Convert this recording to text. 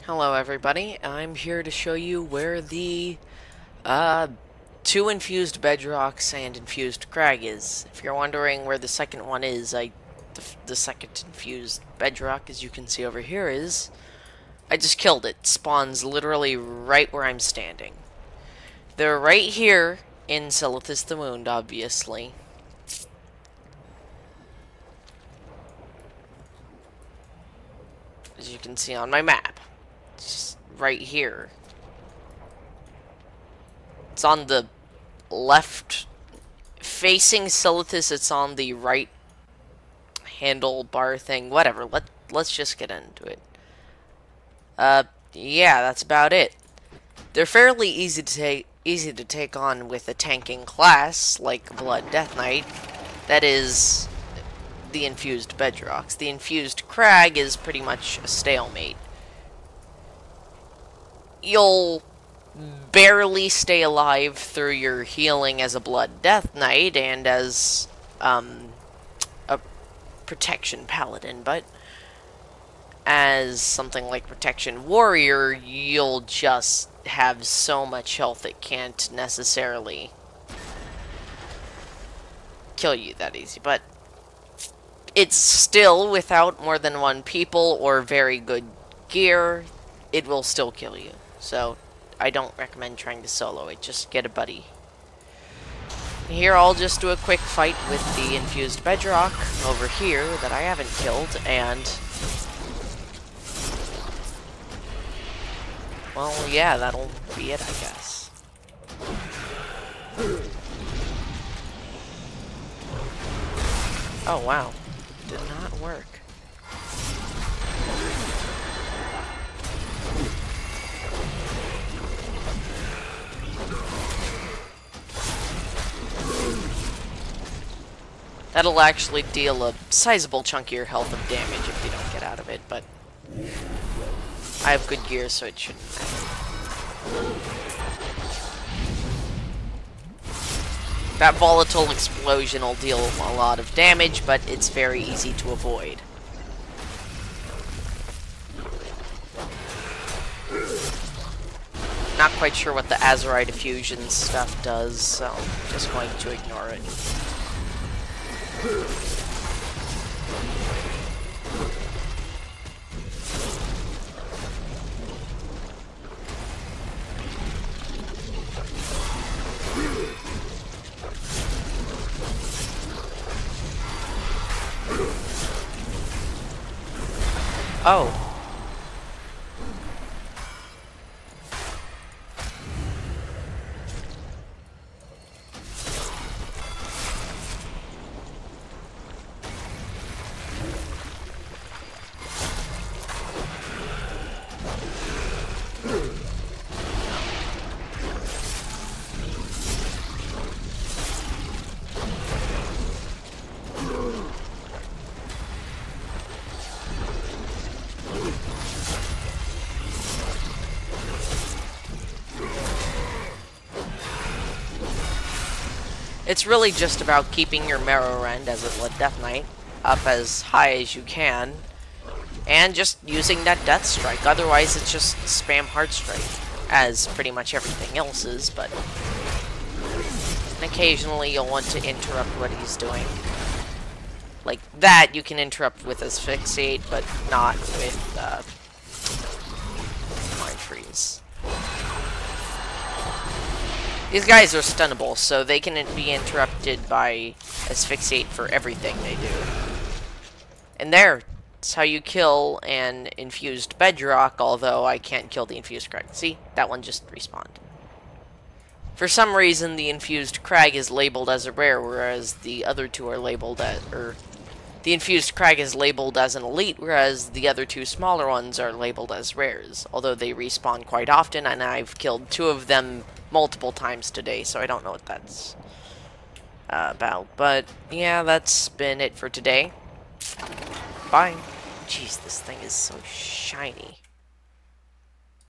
Hello everybody, I'm here to show you where the uh, two infused bedrocks and infused crag is. If you're wondering where the second one is, I the, the second infused bedrock, as you can see over here, is I just killed it. Spawns literally right where I'm standing. They're right here in Silithus the Wound, obviously. As you can see on my map right here. It's on the left facing Silithus, it's on the right handlebar thing. Whatever, let, let's just get into it. Uh, yeah, that's about it. They're fairly easy to take easy to take on with a tanking class like Blood Death Knight. That is the infused bedrocks. The infused crag is pretty much a stalemate you'll barely stay alive through your healing as a Blood Death Knight and as um, a Protection Paladin, but as something like Protection Warrior, you'll just have so much health it can't necessarily kill you that easy, but it's still without more than one people or very good gear, it will still kill you. So I don't recommend trying to solo it. Just get a buddy. Here I'll just do a quick fight with the infused bedrock over here that I haven't killed and well yeah that'll be it I guess. Oh wow. Did not work. That'll actually deal a sizable chunk of your health of damage if you don't get out of it, but I have good gear, so it shouldn't matter. That volatile explosion will deal a lot of damage, but it's very easy to avoid. Not quite sure what the Azerite Effusion stuff does, so I'm just going to ignore it. Oh. It's really just about keeping your Marrowrend, as it would Death Knight, up as high as you can, and just using that Death Strike. Otherwise, it's just spam Heart Strike, as pretty much everything else is, but... And occasionally you'll want to interrupt what he's doing. Like that, you can interrupt with Asphyxiate, but not with, uh, Mind Freeze. These guys are stunnable, so they can be interrupted by Asphyxiate for everything they do. And there, that's how you kill an infused bedrock, although I can't kill the infused crag. See? That one just respawned. For some reason, the infused crag is labeled as a rare, whereas the other two are labeled as, or the infused crag is labeled as an elite, whereas the other two smaller ones are labeled as rares, although they respawn quite often, and I've killed two of them multiple times today, so I don't know what that's uh, about. But, yeah, that's been it for today. Bye. Jeez, this thing is so shiny.